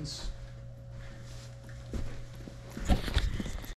questions?